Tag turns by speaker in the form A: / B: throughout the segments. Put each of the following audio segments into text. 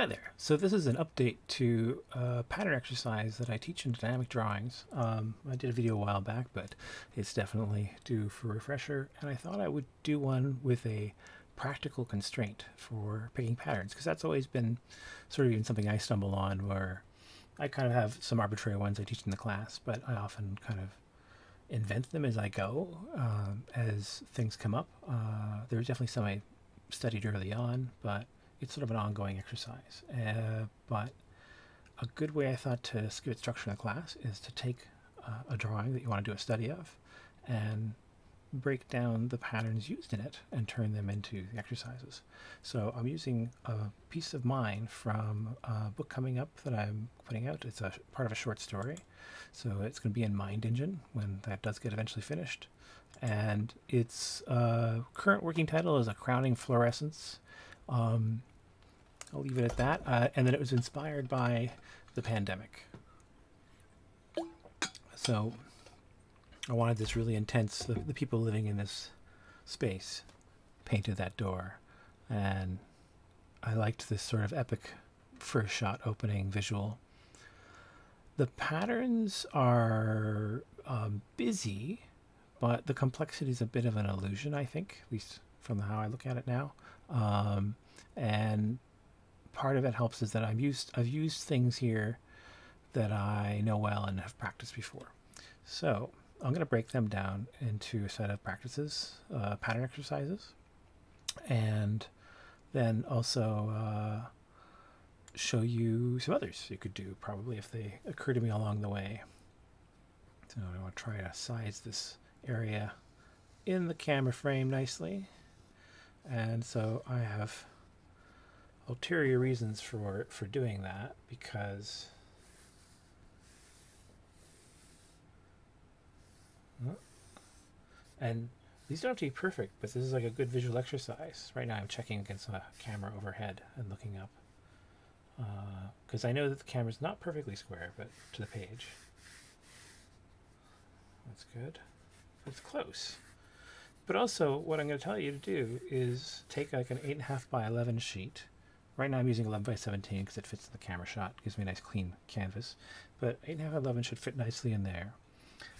A: Hi there. So this is an update to a pattern exercise that I teach in dynamic drawings. Um, I did a video a while back, but it's definitely due for refresher. And I thought I would do one with a practical constraint for picking patterns, because that's always been sort of even something I stumble on where I kind of have some arbitrary ones I teach in the class, but I often kind of invent them as I go, um, as things come up. Uh, there's definitely some I studied early on, but it's sort of an ongoing exercise. Uh, but a good way I thought to give structure in the class is to take uh, a drawing that you want to do a study of and break down the patterns used in it and turn them into the exercises. So I'm using a piece of mine from a book coming up that I'm putting out. It's a part of a short story. So it's going to be in Mind Engine when that does get eventually finished. And its uh, current working title is A Crowning Fluorescence. Um, I'll leave it at that. Uh, and then it was inspired by the pandemic. So I wanted this really intense, the, the people living in this space painted that door. And I liked this sort of epic first shot opening visual. The patterns are um, busy, but the complexity is a bit of an illusion, I think, at least from how I look at it now. Um, and part of it helps is that I'm used I've used things here that I know well and have practiced before. So I'm going to break them down into a set of practices, uh, pattern exercises, and then also uh, show you some others you could do probably if they occur to me along the way. So I want to try to size this area in the camera frame nicely. And so I have ulterior reasons for for doing that because and these don't have to be perfect, but this is like a good visual exercise. Right now I'm checking against a camera overhead and looking up because uh, I know that the camera is not perfectly square, but to the page. That's good. It's close. But also, what I'm going to tell you to do is take like an 8.5 by 11 sheet Right now I'm using 11 by 17 because it fits in the camera shot. It gives me a nice clean canvas. But 8.5 by 11 should fit nicely in there.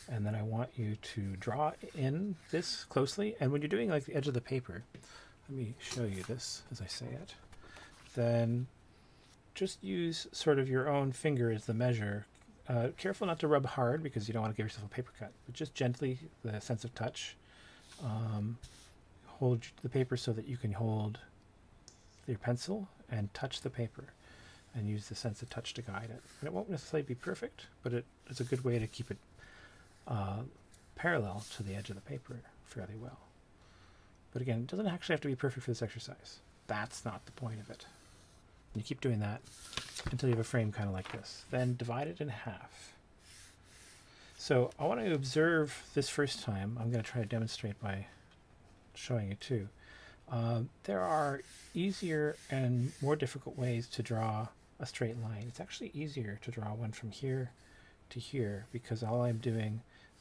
A: And then I want you to draw in this closely. And when you're doing like the edge of the paper, let me show you this as I say it. Then just use sort of your own finger as the measure. Uh, careful not to rub hard because you don't want to give yourself a paper cut, but just gently, the sense of touch. Um, hold the paper so that you can hold your pencil and touch the paper and use the sense of touch to guide it. And it won't necessarily be perfect, but it is a good way to keep it uh, parallel to the edge of the paper fairly well. But again, it doesn't actually have to be perfect for this exercise. That's not the point of it. You keep doing that until you have a frame kind of like this. Then divide it in half. So I want to observe this first time. I'm going to try to demonstrate by showing it too. Uh, there are easier and more difficult ways to draw a straight line. It's actually easier to draw one from here to here because all I'm doing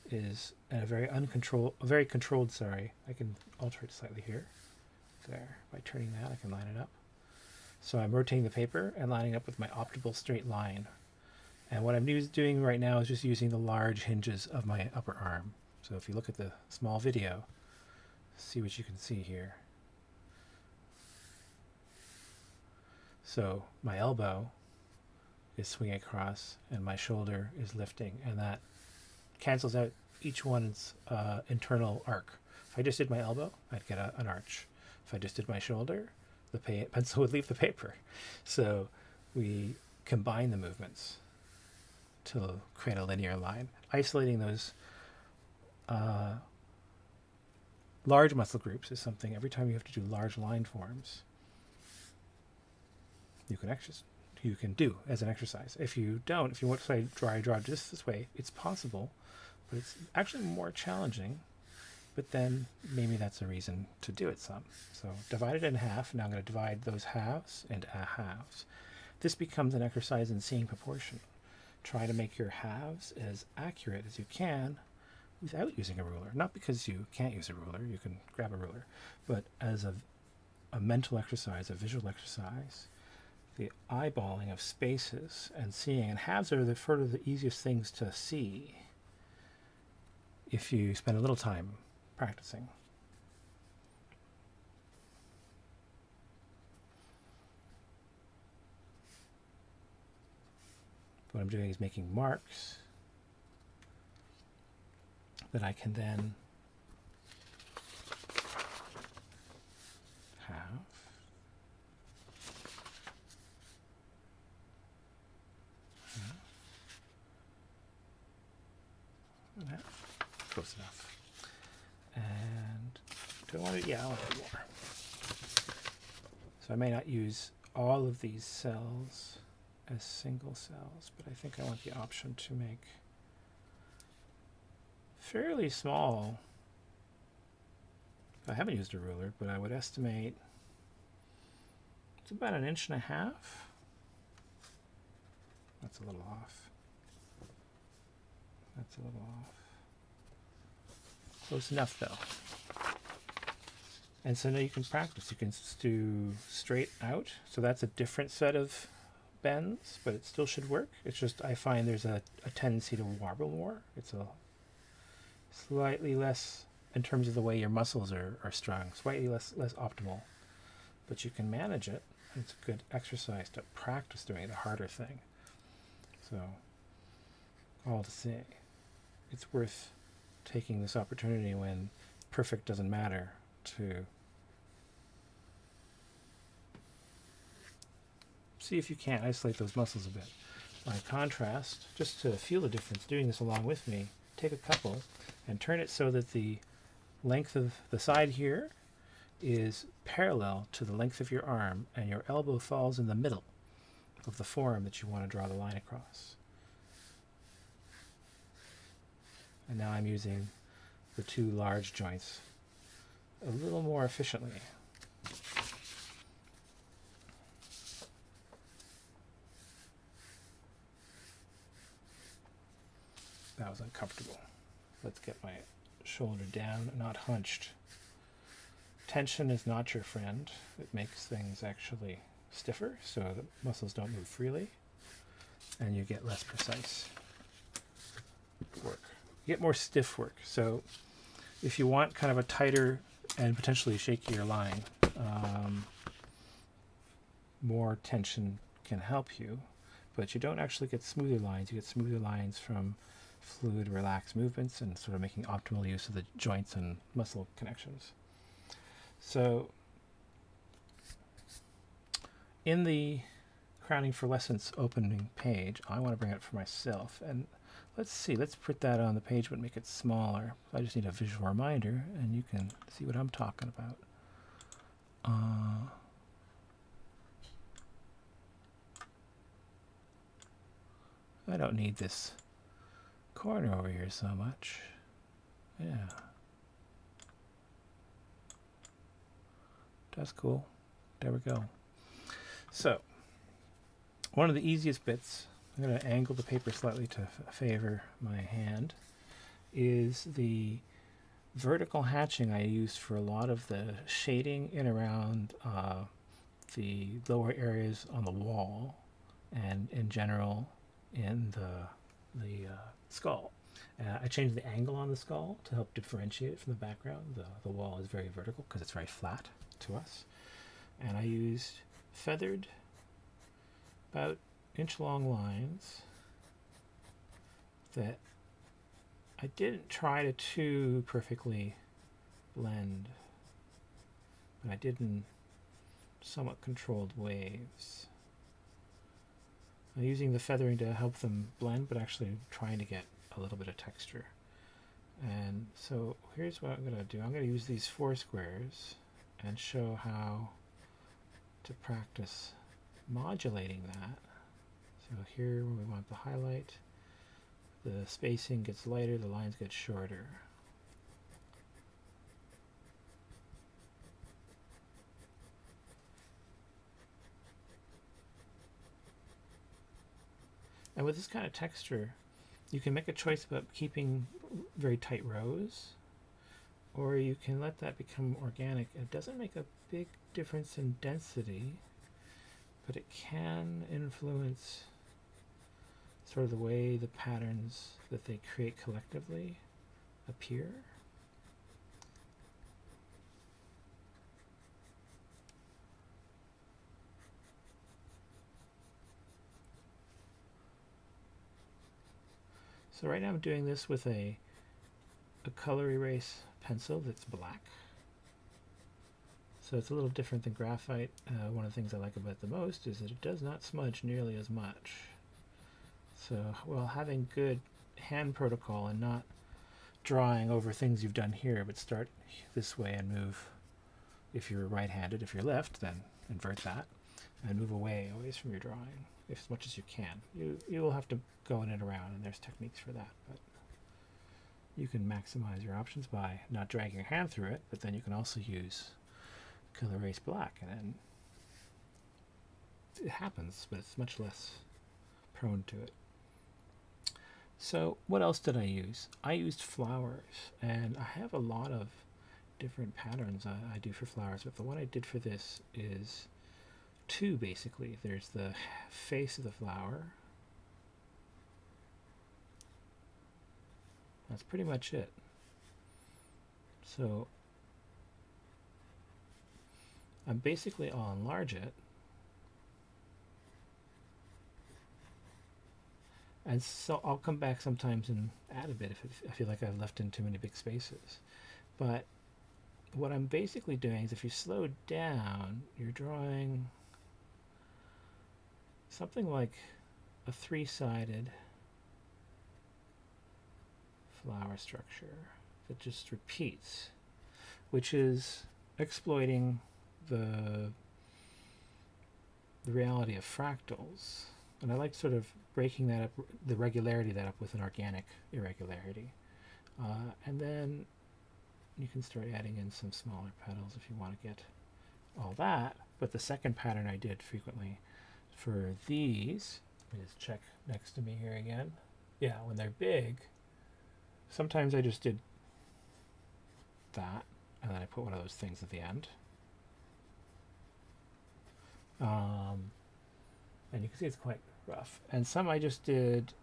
A: is a very uncontrolled, a very controlled, sorry, I can alter it slightly here. There, by turning that I can line it up. So I'm rotating the paper and lining up with my optimal straight line. And what I'm doing right now is just using the large hinges of my upper arm. So if you look at the small video, see what you can see here. So my elbow is swinging across and my shoulder is lifting, and that cancels out each one's uh, internal arc. If I just did my elbow, I'd get a, an arch. If I just did my shoulder, the pencil would leave the paper. So we combine the movements to create a linear line, isolating those uh, large muscle groups is something every time you have to do large line forms you can exercise you can do as an exercise. If you don't, if you want to say draw draw just this way, it's possible, but it's actually more challenging. But then maybe that's a reason to do it some. So divide it in half. Now I'm going to divide those halves into halves. This becomes an exercise in seeing proportion. Try to make your halves as accurate as you can without using a ruler. Not because you can't use a ruler, you can grab a ruler, but as a, a mental exercise, a visual exercise the eyeballing of spaces and seeing. And halves are the sort of the easiest things to see if you spend a little time practicing. What I'm doing is making marks that I can then have. That close enough. And do I want to? Yeah, I want to more. So I may not use all of these cells as single cells, but I think I want the option to make fairly small. I haven't used a ruler, but I would estimate it's about an inch and a half. That's a little off. That's a little off. Close enough though. And so now you can practice. You can do straight out. So that's a different set of bends, but it still should work. It's just I find there's a, a tendency to warble more. It's a slightly less in terms of the way your muscles are, are strung, slightly less less optimal. But you can manage it. It's a good exercise to practice doing the harder thing. So all to say, it's worth taking this opportunity when perfect doesn't matter to see if you can't isolate those muscles a bit. By contrast, just to feel the difference, doing this along with me, take a couple and turn it so that the length of the side here is parallel to the length of your arm and your elbow falls in the middle of the forearm that you want to draw the line across. And now I'm using the two large joints a little more efficiently. That was uncomfortable. Let's get my shoulder down, not hunched. Tension is not your friend. It makes things actually stiffer so the muscles don't move freely and you get less precise work. You get more stiff work. So if you want kind of a tighter and potentially shakier line, um, more tension can help you, but you don't actually get smoother lines. You get smoother lines from fluid, relaxed movements and sort of making optimal use of the joints and muscle connections. So in the Crowning Fluorescence opening page, I want to bring it for myself. And let's see, let's put that on the page but make it smaller. I just need a visual reminder and you can see what I'm talking about. Uh, I don't need this corner over here so much. Yeah. That's cool. There we go. So, one of the easiest bits, I'm going to angle the paper slightly to favor my hand, is the vertical hatching I use for a lot of the shading in around uh, the lower areas on the wall and in general in the the uh, skull. Uh, I changed the angle on the skull to help differentiate it from the background. The, the wall is very vertical because it's very flat to us. And I used feathered, about inch long lines that I didn't try to too perfectly blend, but I did in somewhat controlled waves. I'm using the feathering to help them blend, but actually trying to get a little bit of texture. And so here's what I'm going to do. I'm going to use these four squares and show how to practice modulating that. So here we want the highlight, the spacing gets lighter, the lines get shorter. And with this kind of texture, you can make a choice about keeping very tight rows, or you can let that become organic. It doesn't make a big difference in density, but it can influence sort of the way the patterns that they create collectively appear. So right now I'm doing this with a, a Col-Erase pencil that's black. So it's a little different than graphite. Uh, one of the things I like about it the most is that it does not smudge nearly as much. So while having good hand protocol and not drawing over things you've done here, but start this way and move, if you're right-handed, if you're left, then invert that and move away always from your drawing as much as you can. You you will have to go in and around, and there's techniques for that. But you can maximize your options by not dragging your hand through it, but then you can also use Col-Erase black, and then it happens, but it's much less prone to it. So what else did I use? I used flowers, and I have a lot of different patterns I, I do for flowers, but the one I did for this is two basically. There's the face of the flower. That's pretty much it. So I'm basically I'll enlarge it. And so I'll come back sometimes and add a bit if I feel like I've left in too many big spaces. But what I'm basically doing is if you slow down, you're drawing something like a three-sided flower structure that just repeats, which is exploiting the the reality of fractals. And I like sort of breaking that up, the regularity that up with an organic irregularity. Uh, and then you can start adding in some smaller petals if you want to get all that. But the second pattern I did frequently for these, let me just check next to me here again. Yeah, when they're big, sometimes I just did that, and then I put one of those things at the end. Um, and you can see it's quite rough. And some I just did,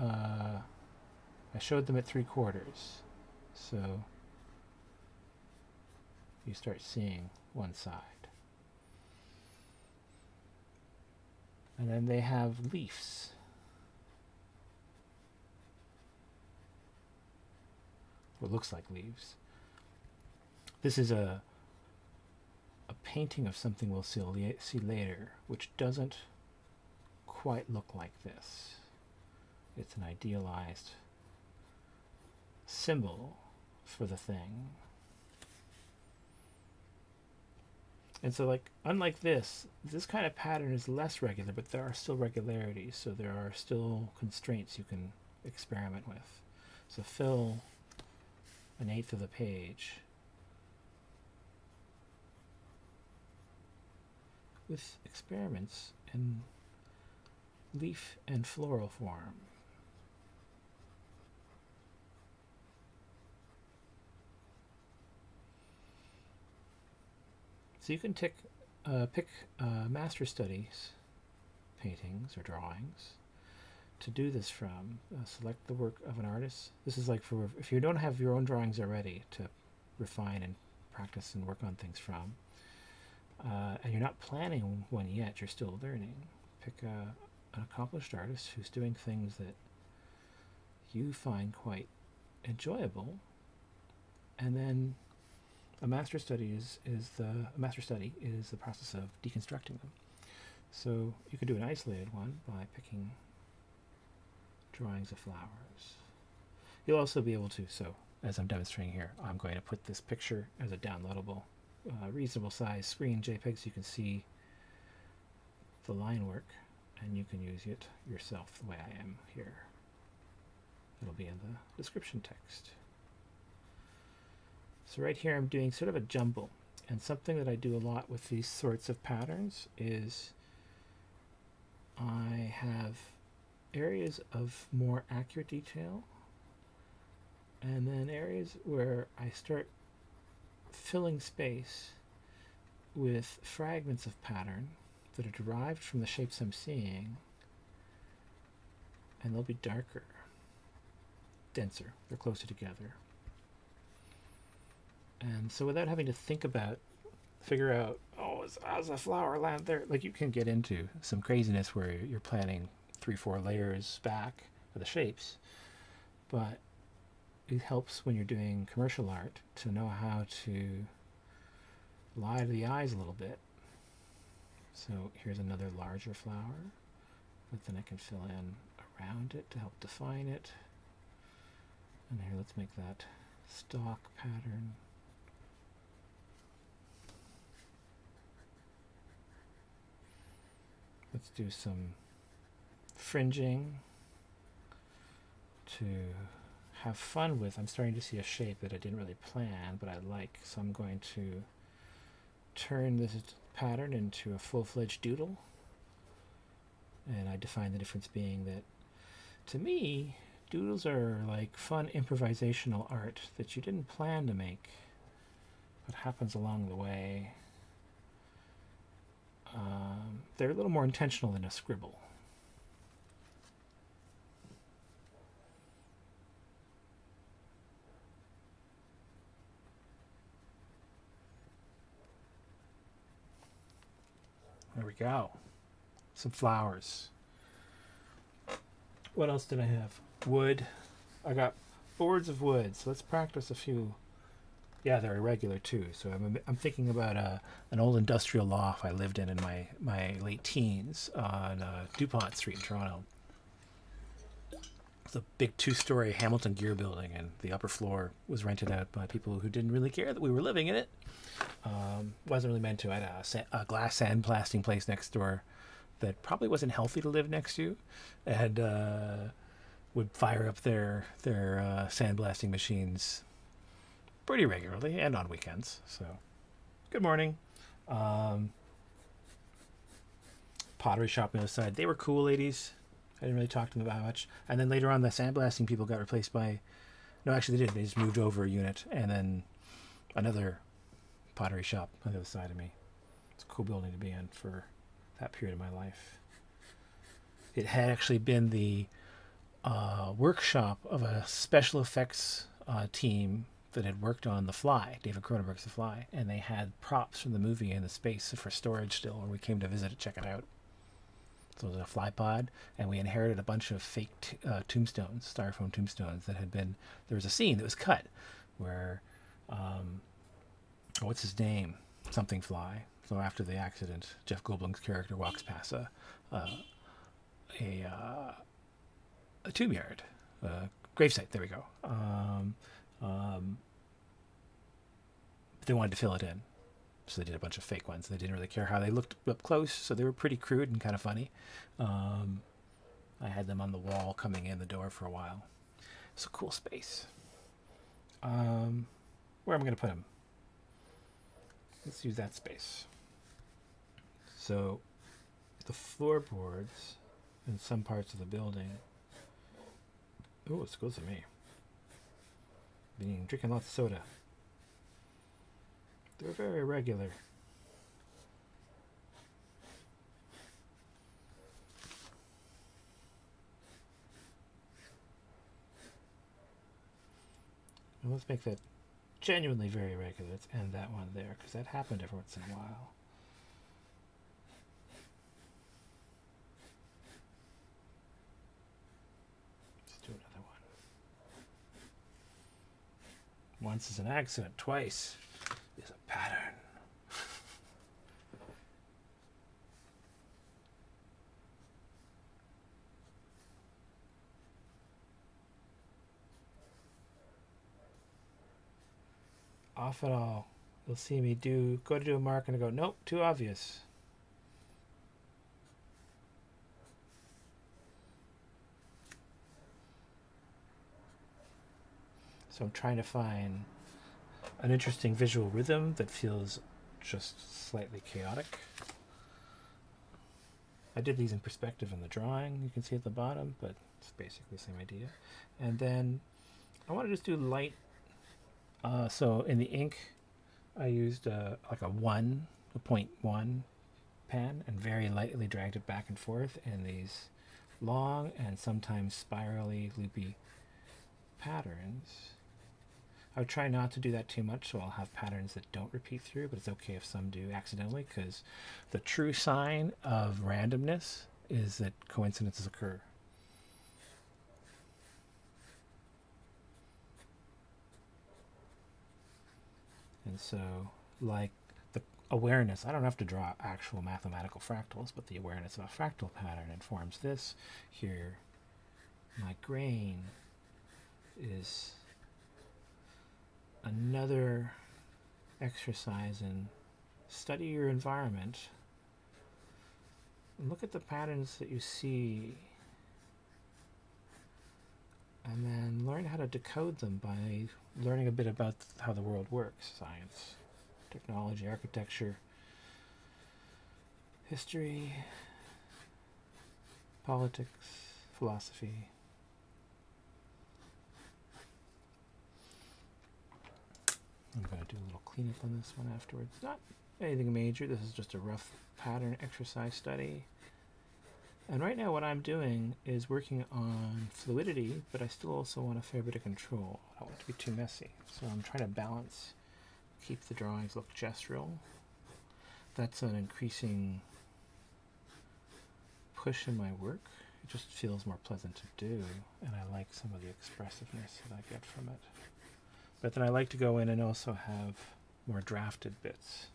A: uh, I showed them at three quarters. So you start seeing one side. And then they have leaves. What looks like leaves. This is a a painting of something we'll see, see later, which doesn't quite look like this. It's an idealized symbol for the thing. And so like, unlike this, this kind of pattern is less regular, but there are still regularities. So there are still constraints you can experiment with. So fill an eighth of the page with experiments in leaf and floral form. So you can tick, uh, pick uh, master studies paintings or drawings to do this from. Uh, select the work of an artist. This is like for if you don't have your own drawings already to refine and practice and work on things from. Uh, and you're not planning one yet, you're still learning. Pick a, an accomplished artist who's doing things that you find quite enjoyable and then a master study is, is the master study is the process of deconstructing them. So you can do an isolated one by picking drawings of flowers. You'll also be able to, so as I'm demonstrating here, I'm going to put this picture as a downloadable, uh, reasonable size screen JPEG so you can see the line work and you can use it yourself the way I am here. It'll be in the description text. So right here I'm doing sort of a jumble. And something that I do a lot with these sorts of patterns is I have areas of more accurate detail and then areas where I start filling space with fragments of pattern that are derived from the shapes I'm seeing, and they'll be darker, denser, they're closer together. And so without having to think about, figure out, oh, is, how's a flower land there? Like you can get into some craziness where you're planning three, four layers back of the shapes, but it helps when you're doing commercial art to know how to lie to the eyes a little bit. So here's another larger flower, but then I can fill in around it to help define it. And here, let's make that stalk pattern. Let's do some fringing to have fun with. I'm starting to see a shape that I didn't really plan, but I like. So I'm going to turn this pattern into a full-fledged doodle. And I define the difference being that, to me, doodles are like fun improvisational art that you didn't plan to make, but happens along the way. Um, they're a little more intentional than a scribble. There we go. Some flowers. What else did I have? Wood. I got boards of wood. So let's practice a few. Yeah, they're irregular too. So I'm, I'm thinking about a, uh, an old industrial loft I lived in in my, my late teens on uh, Dupont Street in Toronto. A big two-story Hamilton gear building, and the upper floor was rented out by people who didn't really care that we were living in it. Um, wasn't really meant to. I had a, a glass sandblasting place next door that probably wasn't healthy to live next to, and uh, would fire up their their uh, sandblasting machines pretty regularly and on weekends. So, good morning. Um, pottery shop on the other side. They were cool ladies. I didn't really talk to them about much. And then later on, the sandblasting people got replaced by. No, actually, they did. They just moved over a unit, and then another pottery shop on the other side of me. It's a cool building to be in for that period of my life. It had actually been the uh, workshop of a special effects uh, team that had worked on The Fly, David Cronenberg's The Fly, and they had props from the movie in the space for storage still when we came to visit it, check it out. It was a fly pod, and we inherited a bunch of fake uh, tombstones, styrofoam tombstones that had been. There was a scene that was cut where, um, what's his name? Something Fly. So after the accident, Jeff Goldblum's character walks past a uh, a, uh, a tomb yard, a gravesite. There we go. Um, um, they wanted to fill it in. So they did a bunch of fake ones. They didn't really care how they looked up close, so they were pretty crude and kind of funny. Um, I had them on the wall coming in the door for a while. It's a cool space. Um, where am I going to put them? Let's use that space. So the floorboards in some parts of the building. Oh, it's good to me. Being drinking lots of soda. They're very regular. And let's make that genuinely very regular. Let's end that one there because that happened every once in a while. Let's do another one. Once is an accident, twice is a pattern. Off it all. You'll see me do go to do a mark and I go, nope, too obvious. So I'm trying to find an interesting visual rhythm that feels just slightly chaotic. I did these in perspective in the drawing, you can see at the bottom, but it's basically the same idea. And then I want to just do light. Uh, so in the ink, I used uh, like a 1, a point 0.1 pen and very lightly dragged it back and forth in these long and sometimes spirally loopy patterns. I would try not to do that too much, so I'll have patterns that don't repeat through, but it's okay if some do accidentally, because the true sign of randomness is that coincidences occur. And so, like the awareness, I don't have to draw actual mathematical fractals, but the awareness of a fractal pattern informs this. Here, my grain is another exercise in study your environment. Look at the patterns that you see and then learn how to decode them by learning a bit about how the world works science, technology, architecture, history, politics, philosophy. I'm going to do a little cleanup on this one afterwards. Not anything major, this is just a rough pattern exercise study. And right now what I'm doing is working on fluidity, but I still also want a fair bit of control. I don't want it to be too messy. So I'm trying to balance, keep the drawings look gestural. That's an increasing push in my work. It just feels more pleasant to do, and I like some of the expressiveness that I get from it. But then I like to go in and also have more drafted bits.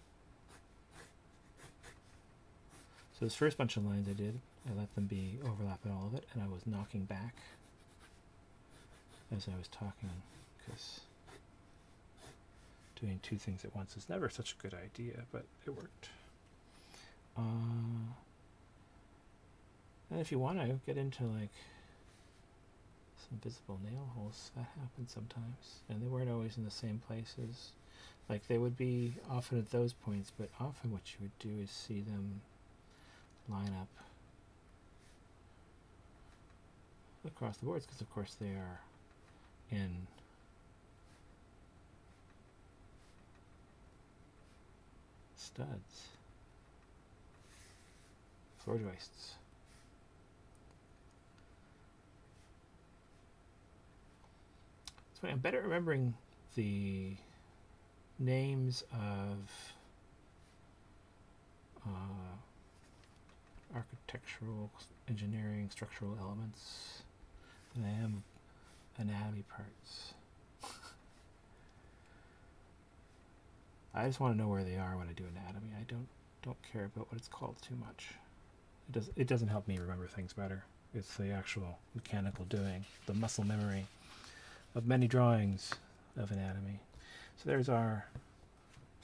A: So this first bunch of lines I did, I let them be overlapping all of it, and I was knocking back as I was talking, because doing two things at once is never such a good idea, but it worked. Uh, and if you want to get into like some visible nail holes, that happens sometimes, and they weren't always in the same places. Like they would be often at those points, but often what you would do is see them line up across the boards because of course they are in studs. Floor joists. I'm better remembering the names of uh, architectural, engineering, structural elements am anatomy parts. I just want to know where they are when I do anatomy. I don't don't care about what it's called too much. It does it doesn't help me remember things better. It's the actual mechanical doing, the muscle memory of many drawings of anatomy. So there's our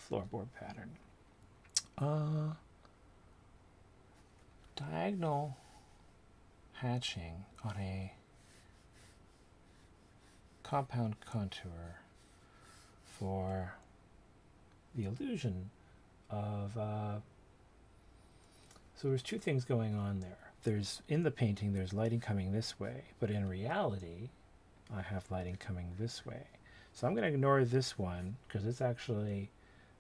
A: floorboard pattern. Uh, diagonal hatching on a compound contour for the illusion of uh, so there's two things going on there. There's in the painting there's lighting coming this way but in reality I have lighting coming this way. So I'm going to ignore this one because it's actually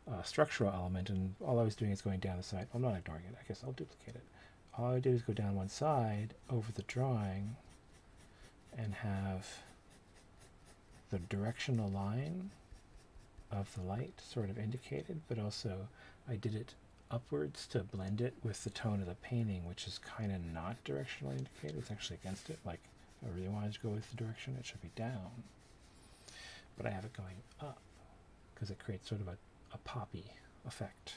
A: a structural element and all I was doing is going down the side. I'm not ignoring it. I guess I'll duplicate it. All I did is go down one side over the drawing and have the directional line of the light sort of indicated, but also I did it upwards to blend it with the tone of the painting, which is kind of not directionally indicated. It's actually against it. Like, I really wanted to go with the direction, it should be down. But I have it going up because it creates sort of a, a poppy effect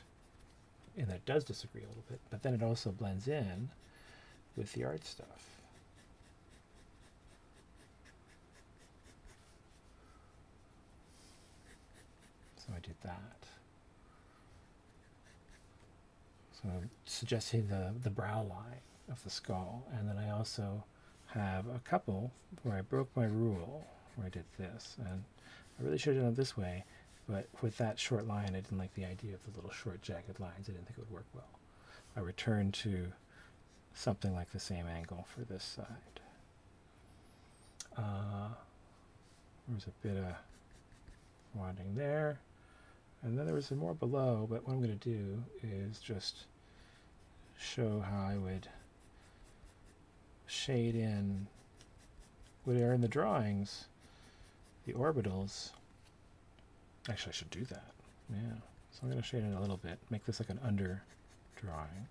A: and that does disagree a little bit, but then it also blends in with the art stuff. So I did that. So I'm suggesting the, the brow line of the skull, and then I also have a couple where I broke my rule, where I did this, and I really should have done it this way, but with that short line, I didn't like the idea of the little short jagged lines. I didn't think it would work well. I returned to something like the same angle for this side. Uh, there's a bit of winding there. And then there was some more below, but what I'm going to do is just show how I would shade in what are in the drawings, the orbitals. Actually, I should do that. Yeah. So I'm going to shade in a little bit, make this like an under drawing.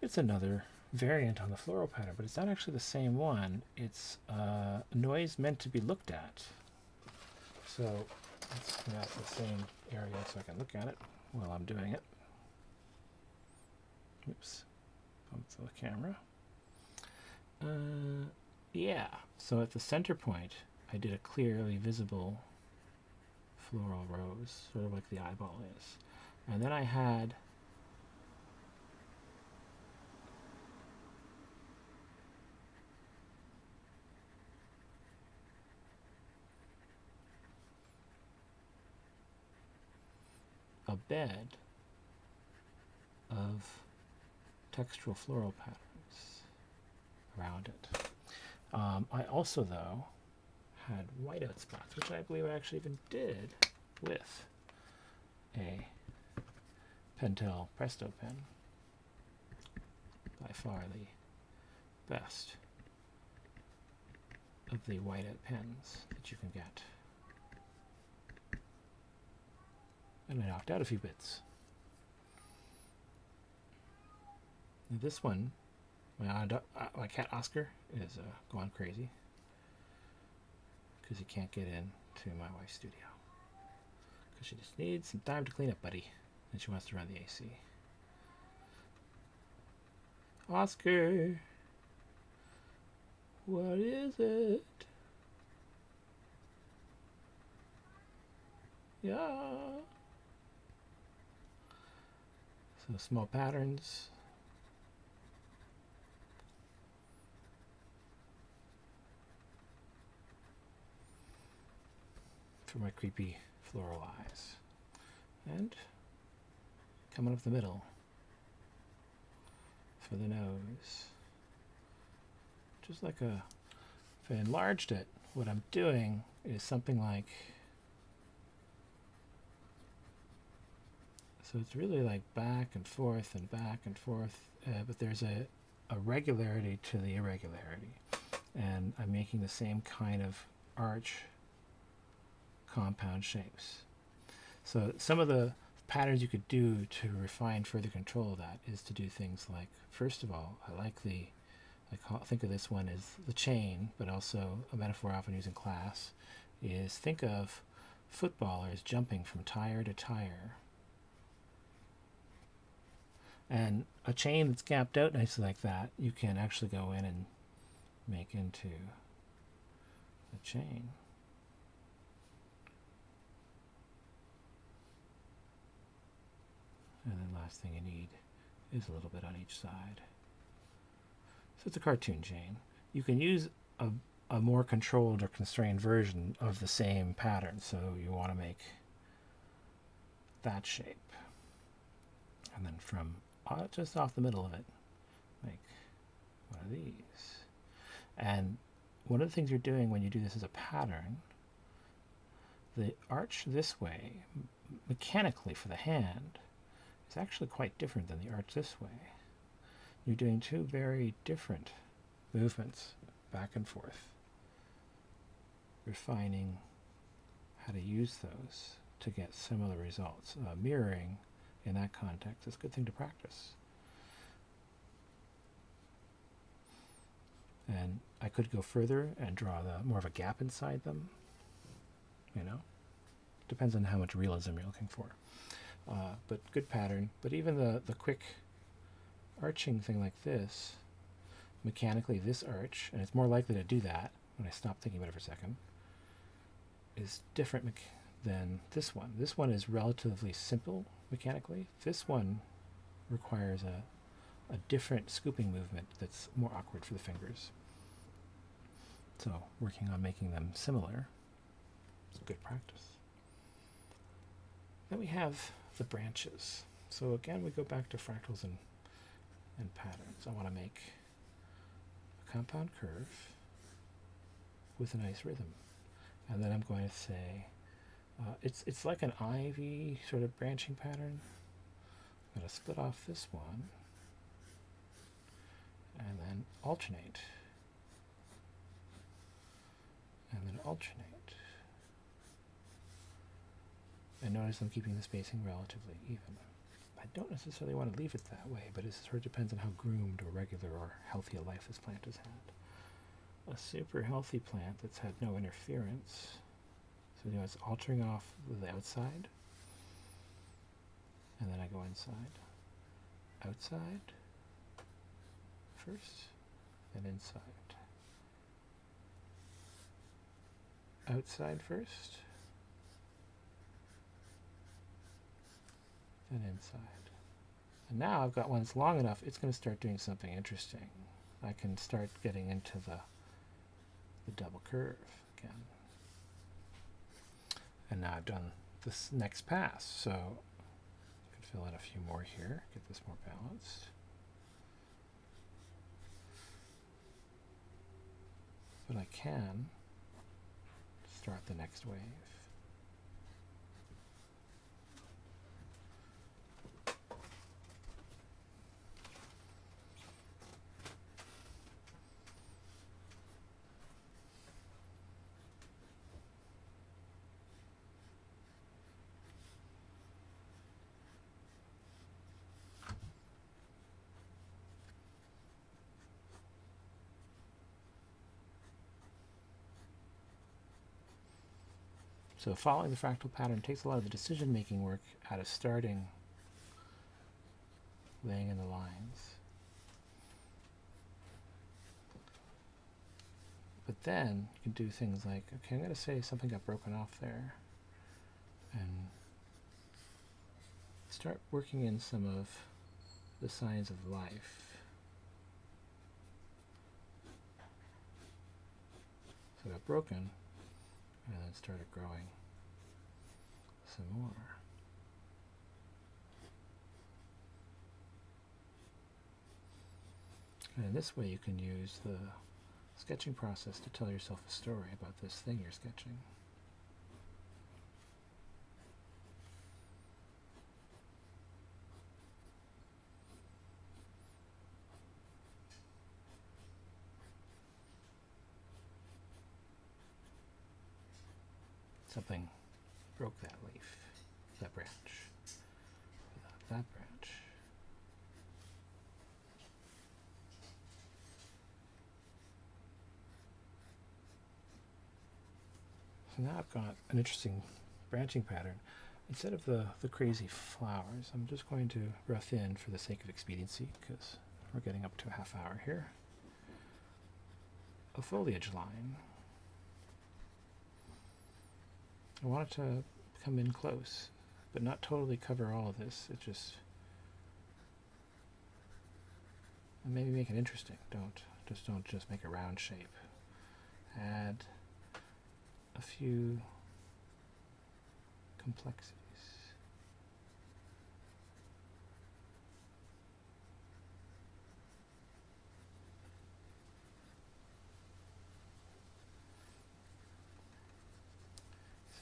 A: It's another variant on the floral pattern, but it's not actually the same one. It's uh, noise meant to be looked at. So let's come out the same area so I can look at it while I'm doing it. Oops, bump the camera. Uh, yeah, so at the center point, I did a clearly visible floral rose, sort of like the eyeball is. And then I had a bed of textural floral patterns around it. Um, I also, though, had whiteout spots, which I believe I actually even did with a Pentel Presto pen. By far the best of the whiteout pens that you can get. And I knocked out a few bits. This one, my, my cat Oscar is uh, going crazy because he can't get into my wife's studio. Because she just needs some time to clean up, buddy. And she wants to run the AC. Oscar! What is it? Yeah. So small patterns. For my creepy floral eyes. And coming up the middle for the nose. Just like a, if I enlarged it, what I'm doing is something like So it's really like back and forth and back and forth, uh, but there's a, a regularity to the irregularity. And I'm making the same kind of arch compound shapes. So some of the patterns you could do to refine further control of that is to do things like, first of all, I like the, I call, think of this one as the chain, but also a metaphor I often use in class, is think of footballers jumping from tire to tire and a chain that's gapped out nicely like that, you can actually go in and make into a chain. And then last thing you need is a little bit on each side. So it's a cartoon chain. You can use a, a more controlled or constrained version of the same pattern. So you want to make that shape. And then from just off the middle of it. Like one of these. And one of the things you're doing when you do this as a pattern, the arch this way, mechanically for the hand, is actually quite different than the arch this way. You're doing two very different movements back and forth, refining how to use those to get similar results. Uh, mirroring in that context, it's a good thing to practice. And I could go further and draw the more of a gap inside them. You know, depends on how much realism you're looking for. Uh, but good pattern. But even the the quick arching thing like this, mechanically this arch, and it's more likely to do that when I stop thinking about it for a second, is different than this one. This one is relatively simple mechanically. This one requires a, a different scooping movement that's more awkward for the fingers. So working on making them similar is good practice. Then we have the branches. So again, we go back to fractals and, and patterns. I want to make a compound curve with a nice rhythm. And then I'm going to say uh, it's, it's like an ivy sort of branching pattern. I'm going to split off this one and then alternate. And then alternate. And notice I'm keeping the spacing relatively even. I don't necessarily want to leave it that way, but it sort of depends on how groomed or regular or healthy a life this plant has had. A super healthy plant that's had no interference. So you know it's altering off the outside. And then I go inside. Outside first, and inside. Outside first, then inside. And now I've got one that's long enough, it's going to start doing something interesting. I can start getting into the, the double curve again. And now I've done this next pass, so I can fill in a few more here, get this more balanced. But I can start the next wave. So following the fractal pattern takes a lot of the decision-making work out of starting laying in the lines. But then you can do things like, okay, I'm going to say something got broken off there and start working in some of the signs of life. So it got broken, and then started growing some more. And this way you can use the sketching process to tell yourself a story about this thing you're sketching. something broke that leaf, that branch, that branch. So now I've got an interesting branching pattern. Instead of the, the crazy flowers, I'm just going to rough in for the sake of expediency because we're getting up to a half hour here. A foliage line. I want it to come in close, but not totally cover all of this. It just and maybe make it interesting. Don't just don't just make a round shape. Add a few complexities.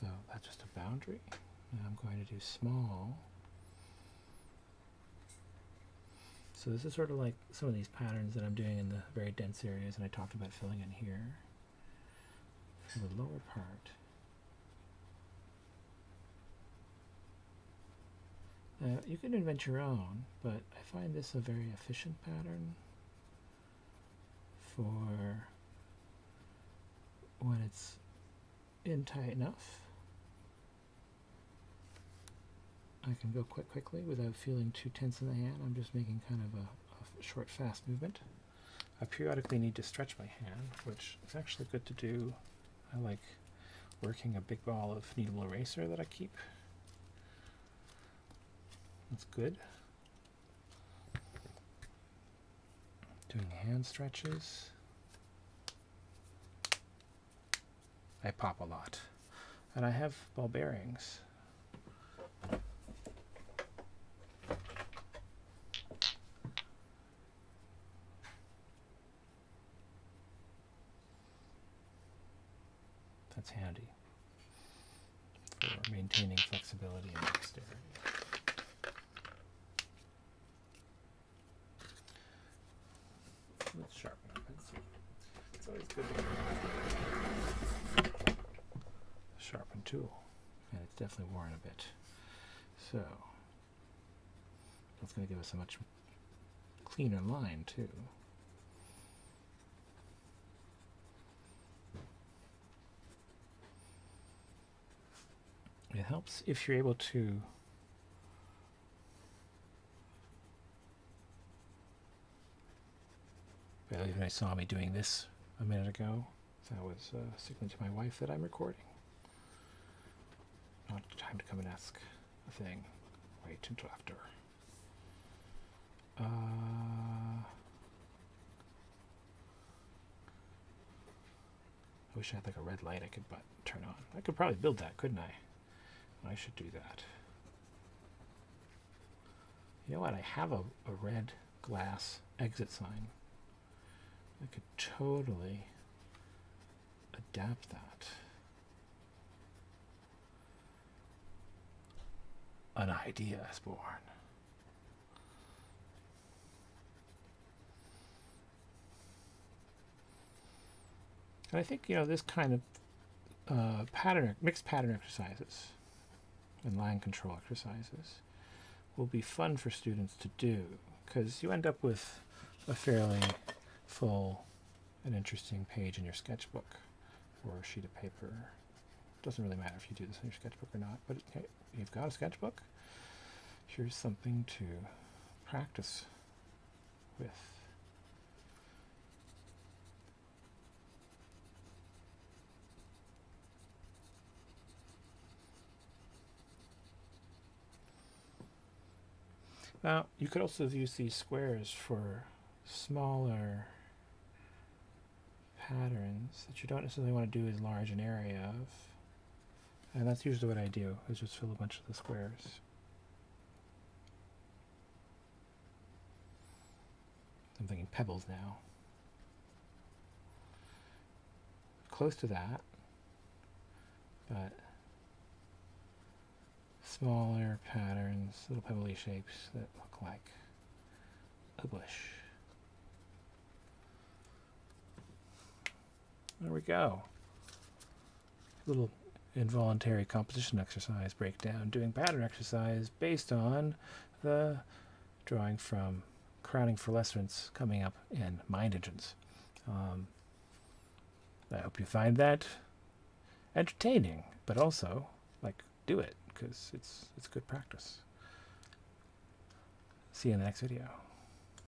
A: So that's just a boundary. Now I'm going to do small. So this is sort of like some of these patterns that I'm doing in the very dense areas and I talked about filling in here. For the lower part. Now you can invent your own, but I find this a very efficient pattern for when it's in tight enough I can go quite quickly without feeling too tense in the hand. I'm just making kind of a, a short, fast movement. I periodically need to stretch my hand, which is actually good to do. I like working a big ball of kneadable eraser that I keep. That's good. Doing hand stretches. I pop a lot. And I have ball bearings. That's handy for maintaining flexibility and dexterity. Let's sharpen it always good to sharpen tool. And it's definitely worn a bit. So that's going to give us a much cleaner line too. It helps if you're able to Well, even I saw me doing this a minute ago. That was uh, signaling to my wife that I'm recording. Not time to come and ask a thing. Wait until after. Uh, I wish I had like a red light I could but turn on. I could probably build that, couldn't I? I should do that. You know what? I have a, a red glass exit sign. I could totally adapt that. An idea is born. And I think, you know, this kind of uh, pattern, mixed pattern exercises and line control exercises will be fun for students to do because you end up with a fairly full and interesting page in your sketchbook or a sheet of paper. Doesn't really matter if you do this in your sketchbook or not, but you've got a sketchbook. Here's something to practice with. Now, you could also use these squares for smaller patterns that you don't necessarily want to do as large an area of. And that's usually what I do, is just fill a bunch of the squares. I'm thinking pebbles now. Close to that, but smaller patterns, little pebbly shapes that look like a bush. There we go. Little involuntary composition exercise breakdown, doing pattern exercise based on the drawing from Crowning Fluorescence coming up in Mind Engines. Um, I hope you find that entertaining, but also like do it because it's it's good practice. See you in the next video.